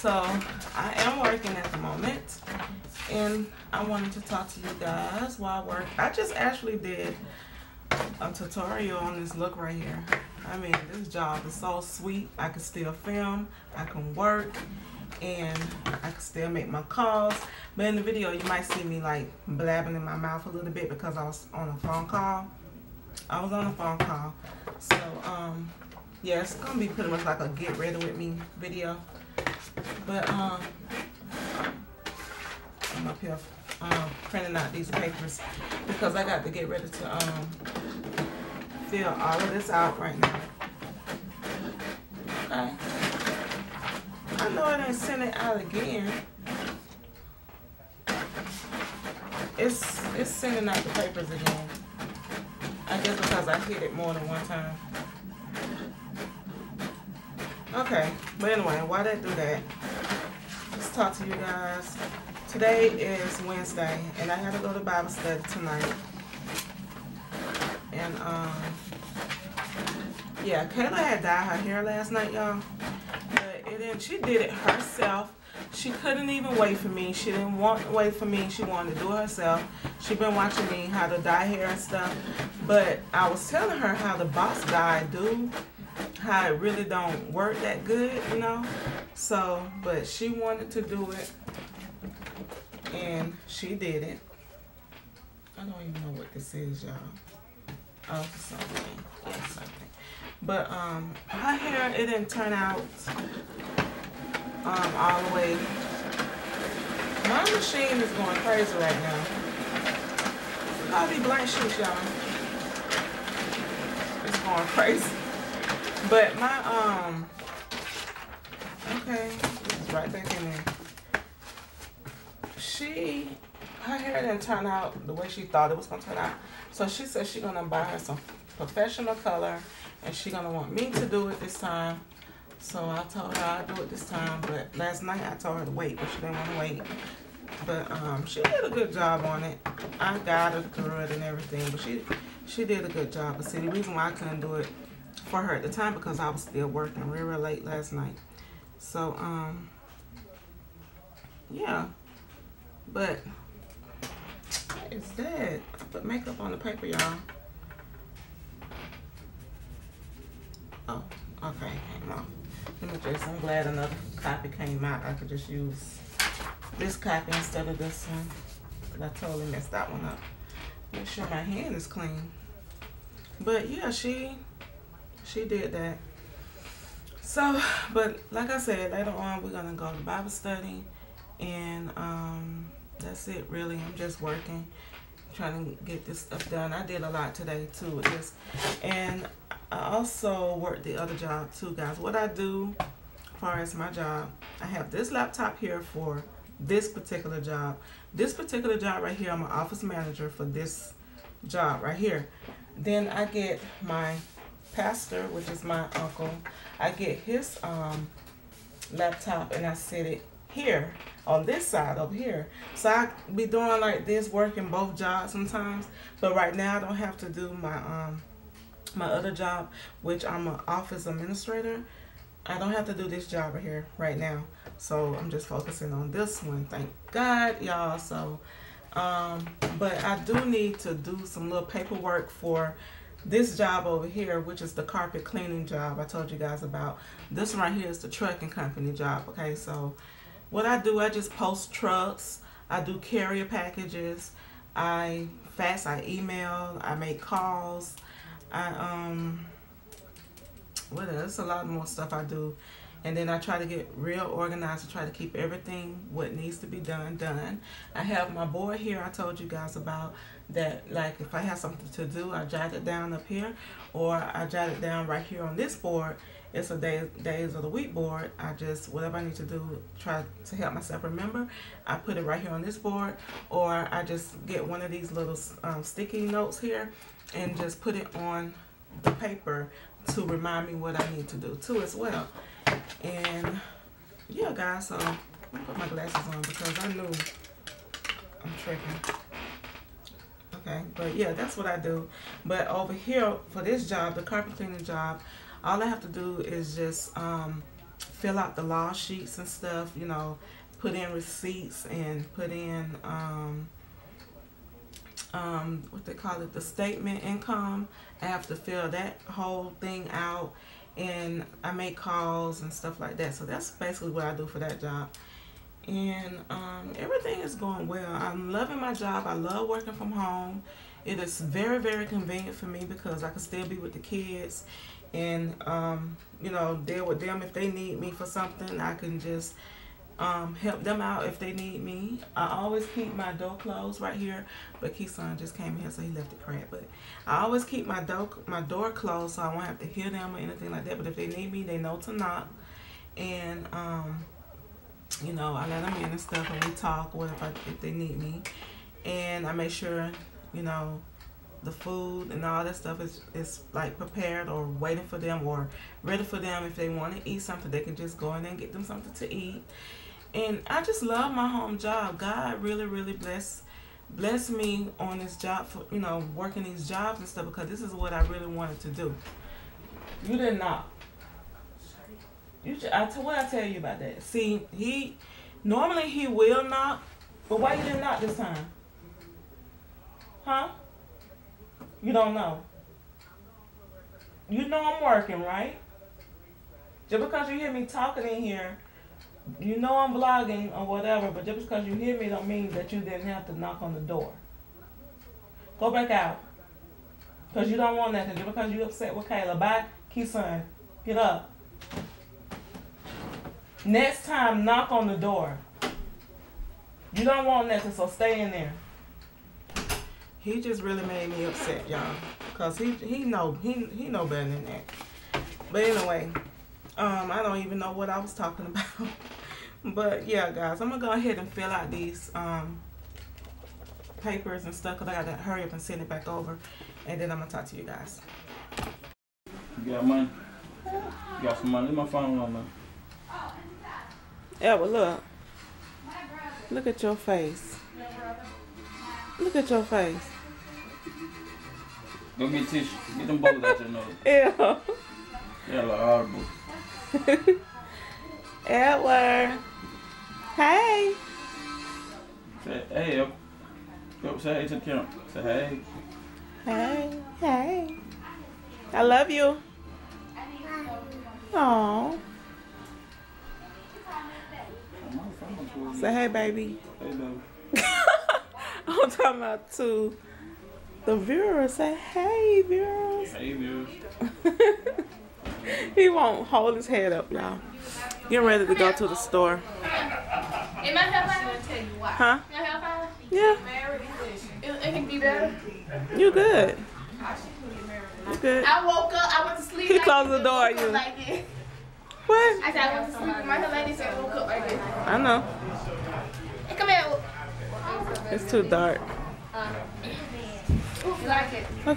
So I am working at the moment and I wanted to talk to you guys while I work. I just actually did a tutorial on this look right here. I mean, this job is so sweet. I can still film, I can work, and I can still make my calls. But in the video, you might see me like blabbing in my mouth a little bit because I was on a phone call. I was on a phone call. So, um, yeah, it's gonna be pretty much like a get ready with me video. But, um, I'm up here um, printing out these papers because I got to get ready to um, fill all of this out right now. Okay. I know I didn't send it out again. It's it's sending out the papers again. I guess because I hit it more than one time. Okay, but anyway, why did I do that? Let's talk to you guys. Today is Wednesday, and I had to go to Bible study tonight. And um, yeah, Khayla had dyed her hair last night, y'all. But it didn't. She did it herself. She couldn't even wait for me. She didn't want to wait for me. She wanted to do it herself. She been watching me how to dye hair and stuff. But I was telling her how the box dye do, how it really don't work that good, you know. So, but she wanted to do it, and she did it. I don't even know what this is, y'all. Oh, something. Yeah, something. But um, her hair, it didn't turn out um, all the way. My machine is going crazy right now. These blank sheets, y'all. It's going crazy. But my, um, okay, it's right back in there. She, her hair didn't turn out the way she thought it was going to turn out. So she said she's going to buy her some professional color and she gonna want me to do it this time. So I told her I'd do it this time, but last night I told her to wait, but she didn't want to wait. But um, she did a good job on it. I guided through it and everything, but she she did a good job. But see, the reason why I couldn't do it for her at the time because I was still working real, real late last night. So um, yeah, but it's dead. I put makeup on the paper, y'all. Oh, okay, hang on. Let me just, I'm glad another copy came out. I could just use this copy instead of this one. But I totally messed that one up. Make sure my hand is clean. But yeah, she, she did that. So, but like I said, later on we're gonna go to Bible study and um, that's it really. I'm just working, trying to get this stuff done. I did a lot today too with this. And I also work the other job too, guys. What I do as far as my job, I have this laptop here for this particular job. This particular job right here, I'm an office manager for this job right here. Then I get my pastor, which is my uncle. I get his um, laptop and I set it here on this side over here. So I be doing like this, working both jobs sometimes. But right now I don't have to do my um, my other job, which I'm an office administrator, I don't have to do this job right here right now. So I'm just focusing on this one. Thank God, y'all. So, um, but I do need to do some little paperwork for this job over here, which is the carpet cleaning job I told you guys about. This right here is the trucking company job. Okay, so what I do, I just post trucks. I do carrier packages. I fax, I email, I make calls. I um what else? A lot more stuff I do. And then I try to get real organized to try to keep everything what needs to be done done. I have my board here I told you guys about that like if I have something to do I jot it down up here or I jot it down right here on this board. It's a day, days of the week board. I just whatever I need to do try to help myself remember. I put it right here on this board or I just get one of these little um, sticky notes here and just put it on the paper to remind me what I need to do too as well. And yeah, guys, so me put my glasses on because I knew I'm tripping. Okay, but yeah, that's what I do. But over here for this job, the carpet cleaning job, all I have to do is just um, fill out the law sheets and stuff, you know, put in receipts and put in um, um, what they call it, the statement income. I have to fill that whole thing out and I make calls and stuff like that. So that's basically what I do for that job. And um, everything is going well. I'm loving my job. I love working from home. It is very, very convenient for me because I can still be with the kids and, um, you know, deal with them if they need me for something. I can just um, help them out if they need me. I always keep my door closed right here, but Keason just came here, so he left it cracked. But I always keep my door my door closed, so I won't have to hear them or anything like that. But if they need me, they know to knock, and um, you know, I let them in and stuff, and we talk, what if if they need me, and I make sure, you know, the food and all that stuff is, is like prepared or waiting for them or ready for them if they want to eat something they can just go in and get them something to eat and I just love my home job. God really, really bless bless me on this job for you know working these jobs and stuff because this is what I really wanted to do. You did not. You I what I tell you about that. See, he normally he will knock, but why you didn't knock this time? Huh? You don't know. You know I'm working, right? Just because you hear me talking in here you know I'm vlogging or whatever, but just because you hear me don't mean that you didn't have to knock on the door. Go back out. Because you don't want nothing. Just because you upset with Khayla. Bye, Keason. Get up. Next time, knock on the door. You don't want nothing, so stay in there. He just really made me upset, y'all. Cause he he know he he know better than that. But anyway, um, I don't even know what I was talking about. But yeah, guys, I'm gonna go ahead and fill out these um, papers and stuff because I gotta hurry up and send it back over, and then I'm gonna talk to you guys. You got money? You got some money? Leave my phone on now. Yeah, well look. Look at your face. Look at your face. Go get tissue. Get them bubbles out your nose. Yeah. Yeah, like horrible. Edward. Hey. Say hey, up. Go say hey to the camera. Say hey. Hey. Hey. I love you. Aww. Say hey, baby. Hey, baby. I'm talking about to the viewers. Say hey, viewers. Hey, viewers. he won't hold his head up, y'all. Getting ready to go to the store. It might tell you why. Huh? Yeah, It, it can be better. you good. You good. I woke up. I went to sleep. He like closed the door, you. What? I said I went to sleep. My lady said woke up like this. I know. Hey, come here. It's too dark. Uh, you like it? So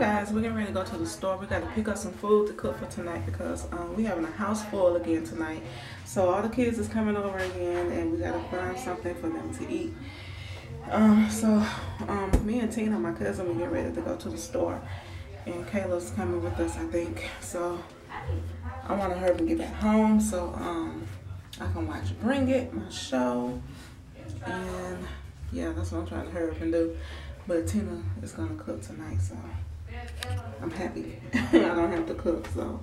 guys, we're getting ready to go to the store. We got to pick up some food to cook for tonight because um, we having a house full again tonight. So all the kids is coming over again, and we got to find something for them to eat. Um, so um, me and Tina, my cousin, we get ready to go to the store, and Khayla's coming with us, I think. So I want to hurry and get back home so um, I can watch Bring It, my show, and yeah, that's what I'm trying to hurry up and do. But Tina is gonna cook tonight, so I'm happy. I don't have to cook, so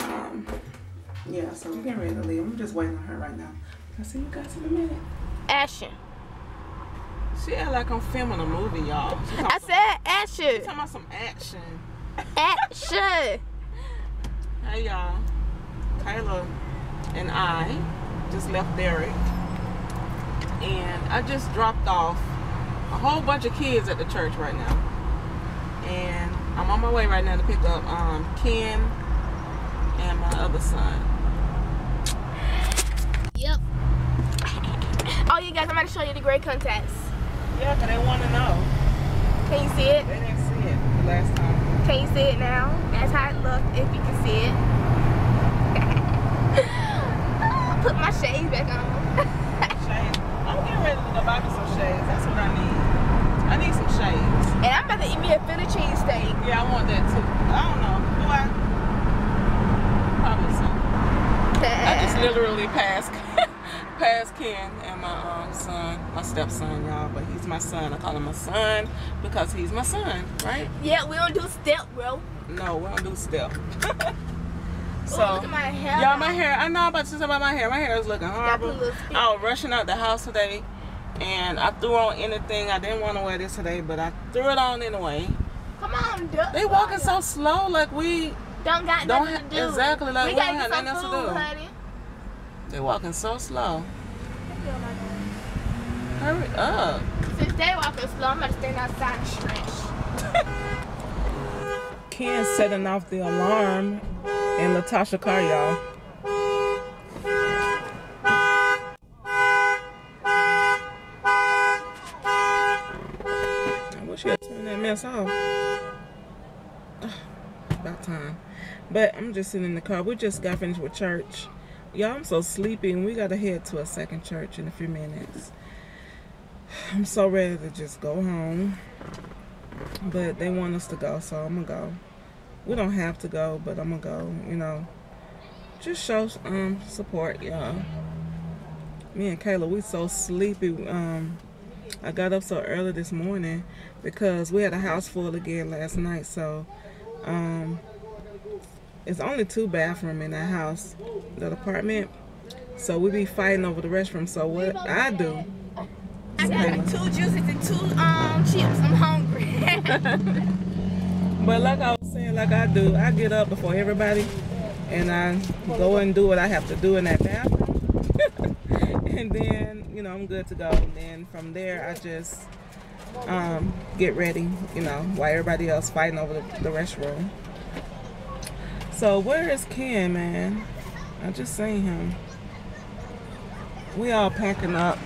um, yeah. So we're getting ready to leave. I'm just waiting on her right now. I'll see you guys in a minute. Action. She act like I'm filming a movie, y'all. I some- said action. talking about some action. Action. Hey y'all, Khayla and I just left Derek, and I just dropped off a whole bunch of kids at the church right now, and I'm on my way right now to pick up um, Ken and my other son. Yep. Oh, you guys, I'm about to show you the gray contacts. Yeah, 'cause they want to know. Can you see it? They didn't see it the last time. Can you see it now? That's how it looked, if you can see it. Put my shades back on. Shades. I'm getting ready to go buy me some shades. That's what I need. I need some shades. and I'm about to eat me a Philly cheese steak. Yeah, I want that too. I don't know. Do I? Probably so. actually past past Ken and my um, son, my stepson, y'all. But he's my son. I call him my son because he's my son, right? Yeah, we don't do step, bro. No, we don't do step. Oh, so oh, look at my hair. Y'all, my hair. I know I'm about to say about my hair. My hair is looking horrible. put a little spin. I was rushing out the house today, and I threw on anything. I didn't want to wear this today, but I threw it on anyway. Come on. They walking so slow, like we. Don't got don't nothing to do. exactly, like, we gotta don't have nothing else to do. honey. They walking so slow. Hurry up. Since they walking slow, I'm. Ken setting off the alarm in Latasha car, y'all. I wish you had turned that mess off. About time. But I'm just sitting in the car. We just got finished with church. Y'all, I'm so sleepy and we gotta head to a second church in a few minutes. I'm so ready to just go home. But they want us to go, so I'm gonna go. We don't have to go, but I'm gonna go, you know. Just show um support, y'all. Me and Khayla, we so sleepy. Um I got up so early this morning because we had a house full again last night, so um it's only two bathroom in that house, that apartment. So we be fighting over the restroom. So what I do I got two juices and two um chips. I'm hungry. But like I was saying, like I do, I get up before everybody and I go and do what I have to do in that bathroom. and then, you know, I'm good to go. And then from there, I just um, get ready, you know, while everybody else fighting over the, the restroom. So where is Ken, man? I just seen him. We all packing up.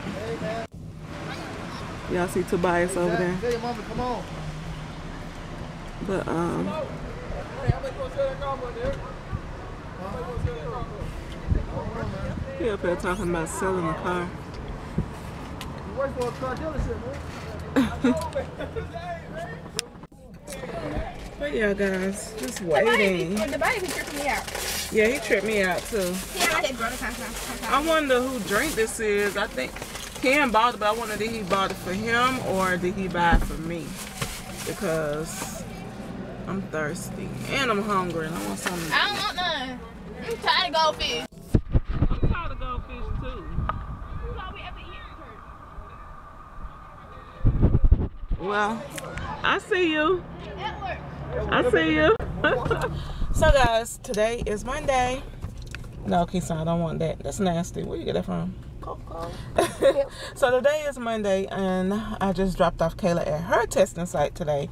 Y'all see Tobias over there? Tell mama, come on. But um he up here talking about selling a car. You work for a car dealership, man. But yeah guys, just the baby, waiting. the baby tripping me out. Yeah, he tripped me out too. Yeah, I did brother I wonder who drink this is. I think Ken bought it, but I wonder did he bought it for him or did he buy it for me? Because I'm thirsty and I'm hungry and I want something. I don't want none. I'm tired of goldfish. I'm tired of goldfish too. That's all we ever eat in. Well, I see you. I see you. so guys, today is Monday. No, Keisha, I don't want that. That's nasty. Where you get that from? Coco. so today is Monday, and I just dropped off Khayla at her testing site today.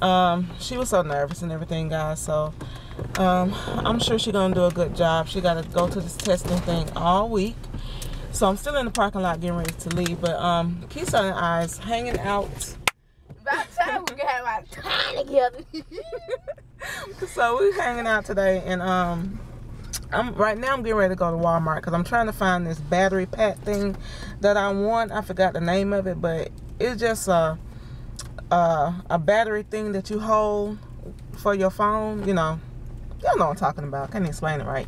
Um, she was so nervous and everything, guys. So um, I'm sure she's gonna do a good job. She got to go to this testing thing all week. So I'm still in the parking lot getting ready to leave, but um, Keisha and I is hanging out. About time we got our time together. so we hanging out today, and um, I'm right now. I'm getting ready to go to Walmart because I'm trying to find this battery pack thing that I want. I forgot the name of it, but it's just a a, a battery thing that you hold for your phone. You know, y'all know what I'm talking about. I can't explain it right,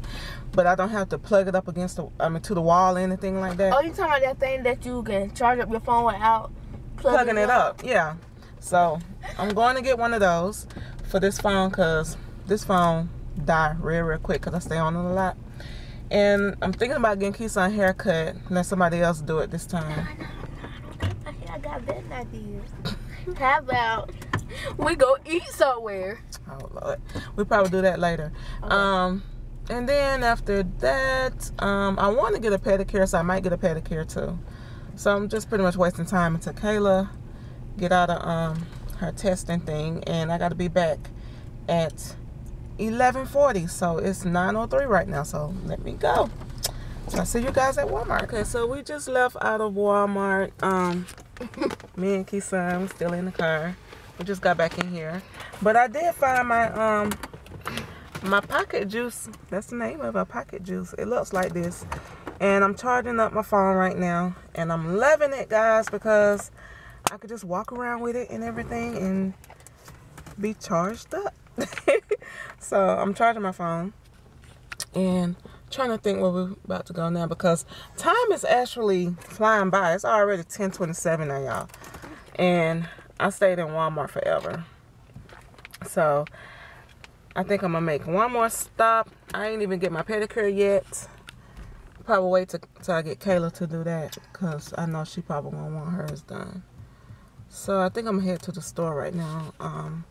but I don't have to plug it up against the I mean to the wall or anything like that. oh, you talking about that thing that you can charge up your phone without plugging it up. Yeah. So I'm going to get one of those for this phone because this phone die real real quick because I stay on it a lot. And I'm thinking about getting Keisha a haircut let somebody else do it this time. I got that idea. How about we go eat somewhere? Oh Lord, we probably do that later. Um, and then after that, um, I want to get a pedicure, so I might get a pedicure too. So I'm just pretty much wasting time until Khayla get out of um her testing thing, and I got to be back at 11:40. So it's 9:03 right now. So let me go. So I see you guys at Walmart. Okay, so we just left out of Walmart. Um, me and Keisha, I'm still in the car. We just got back in here, but I did find my um my pocket juice. That's the name of a pocket juice. It looks like this, and I'm charging up my phone right now, and I'm loving it, guys, because I could just walk around with it and everything and be charged up. so I'm charging my phone and trying to think where we're about to go now because time is actually flying by. It's already 10:27 now, y'all, and I stayed in Walmart forever. So I think I'm gonna make one more stop. I ain't even get my pedicure yet. Probably wait till, till I get Khayla to do that because I know she probably won't want hers done. So I think I'm gonna head to the store right now. Um,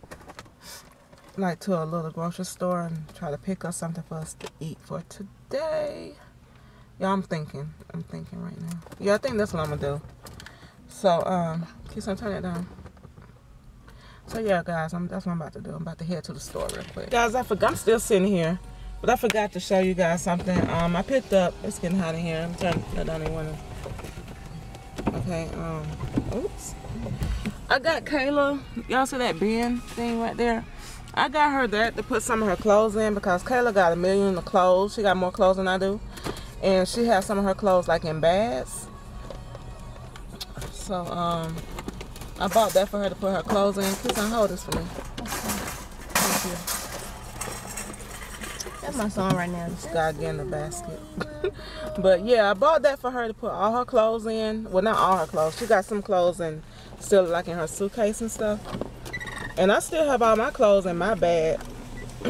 like to a little grocery store and try to pick up something for us to eat for today. Yeah, I'm thinking. I'm thinking right now. Yeah, I think that's what I'm gonna do. So, um, can you turn it down? So yeah, guys, I'm, that's what I'm about to do. I'm about to head to the store real quick. Guys, I forgot. I'm still sitting here, but I forgot to show you guys something. Um, I picked up. It's getting hot in here. I'm turning it down in winter. Okay. Um. Oops. I got Khayla. Y'all see that bin thing right there? I got her that to put some of her clothes in because Khayla got a million of clothes. She got more clothes than I do. And she has some of her clothes like in bags. So, um, I bought that for her to put her clothes in. Please don't hold this for me. Thank you. That's my song right now. This guy getting the basket. but yeah, I bought that for her to put all her clothes in. Well, not all her clothes. She got some clothes and still like in her suitcase and stuff. And I still have all my clothes in my bag.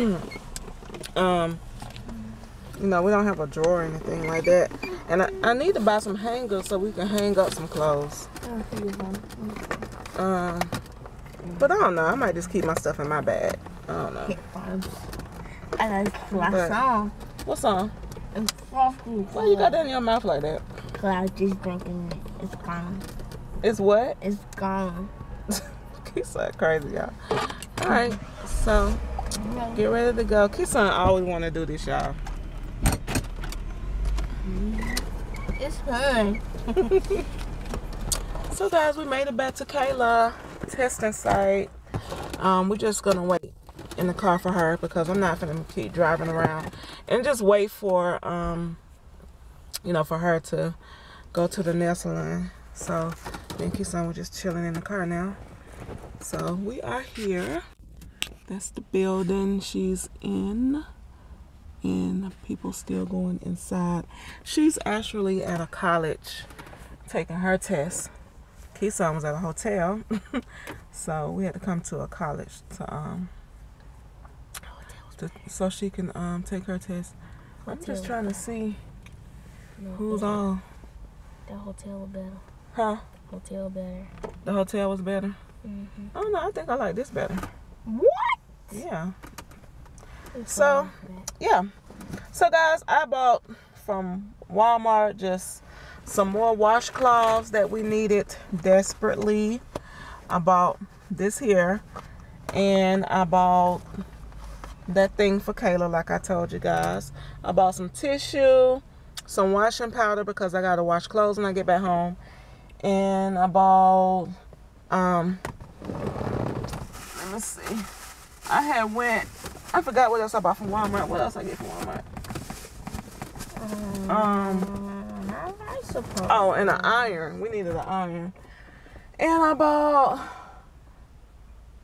um, you know, we don't have a drawer or anything like that. And I, I need to buy some hangers so we can hang up some clothes. Um, but I don't know. I might just keep my stuff in my bag. I don't know. I like my But- song. What song? It's frosty. Why you got that in your mouth like that? Cause I was just drinking it. It's gone. It's what? It's gone. He's so crazy, y'all. All right, so get ready to go. Keason always want to do this, y'all. It's fun. So guys, we made it back to Khayla testing site. Um, we're just gonna wait in the car for her because I'm not gonna keep driving around and just wait for um, you know, for her to go to the nail salon. So and Keason were just chilling in the car now. So we are here. That's the building she's in. And people still going inside. She's actually at a college taking her test. Keyshawn was at a hotel. so we had to come to a college to um to, so she can um take her test. I'm just trying to see No, who's on. That hotel was better. Huh? Hotel better. The hotel was better. Mm-hmm. Oh no, I think I like this better. What? Yeah. It's So- fine for that. yeah. So guys, I bought from Walmart just some more washcloths that we needed desperately. I bought this here and I bought that thing for Khayla like I told you guys. I bought some tissue, some washing powder because I gotta wash clothes when I get back home. And I bought um let me see. I had went I forgot what else I bought from Walmart. What else I get from Walmart? Um, I, I suppose. oh, and an iron. We needed an iron. And I bought,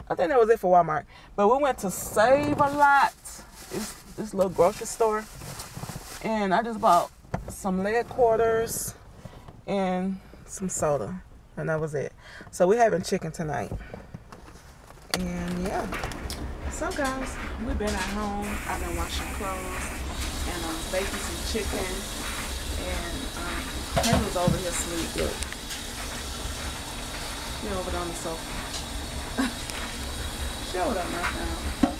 I think that was it for Walmart. But we went to Save a Lot, it's this little grocery store. And I just bought some leg quarters and some soda. And that was it. So we're having chicken tonight. And yeah. So guys, we've been at home. I've been washing clothes and i'm um, baking some chicken. And um, Taylor's over here asleep. Look, she over there on the sofa. Show it up right now.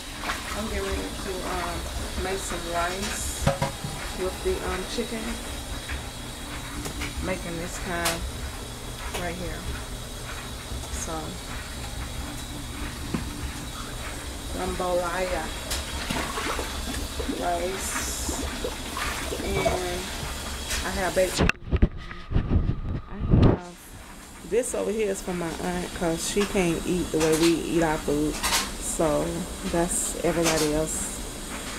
I'm getting ready to um, make some rice with the um, chicken. Making this kind right here. So. Jambalaya. Rice. And I have baked I have this over here is for my aunt because she can't eat the way we eat our food. So that's everybody else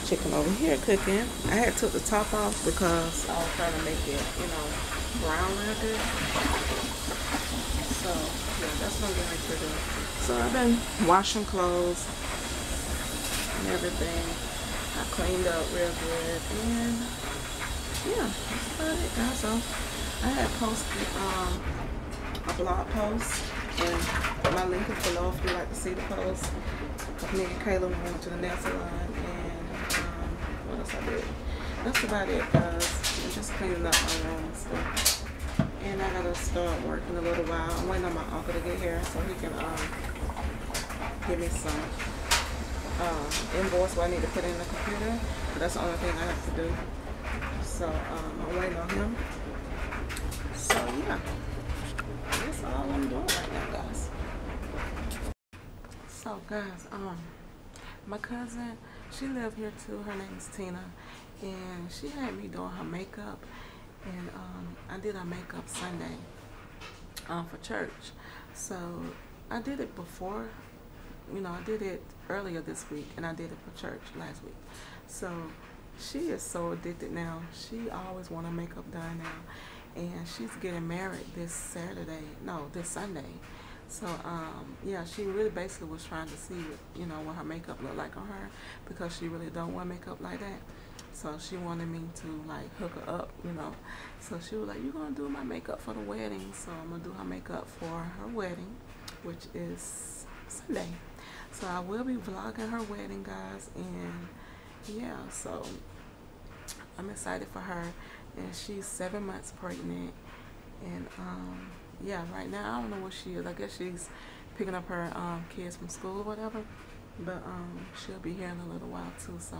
chicken over here cooking. I had took the top off because I was trying to make it you know brown real good so I've been washing clothes and everything. I cleaned up real good and yeah, that's about it, guys. So I had posted um, a blog post and my link is below if you'd like to see the post. Of me and Khayla we went to the nail salon and um, what else I did? That's about it, guys. I'm just cleaning up my room and stuff. And I gotta start working a little while. I'm waiting on my uncle to get here so he can um, give me some um, invoice what I need to put in the computer. But that's the only thing I have to do. So um, I'm waiting on him. So yeah, that's all I'm doing right now, guys. So guys, um, my cousin, she live here too. Her name is Tina, and she had me doing her makeup, and um, I did her makeup Sunday um, for church. So I did it before, you know, I did it earlier this week, and I did it for church last week. So she is so addicted now. She always want her makeup done now, and she's getting married this Saturday. No, this Sunday. So um, yeah, she really basically was trying to see, you know, what her makeup looked like on her because she really don't want makeup like that. So she wanted me to like hook her up, you know. So she was like, "You're gonna do my makeup for the wedding?" So I'm gonna do her makeup for her wedding, which is Sunday. So I will be vlogging her wedding, guys, and yeah, so I'm excited for her. And she's seven months pregnant, and um, yeah, right now I don't know what she is. I guess she's picking up her um, kids from school or whatever. But um, she'll be here in a little while too. So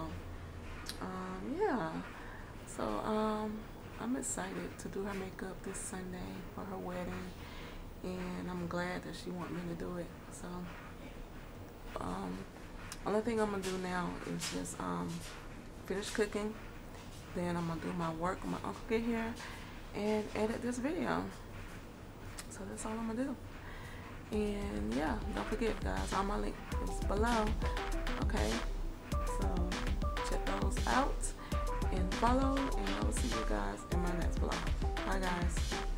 um, yeah, so um, I'm excited to do her makeup this Sunday for her wedding, and I'm glad that she want me to do it. So um, only thing I'm gonna do now is just um, finish cooking. Then I'm gonna do my work when my uncle get here and edit this video. So that's all I'm gonna do. And yeah, don't forget guys, all my link is below. Okay, out and follow and I will see you guys in my next vlog. Bye guys.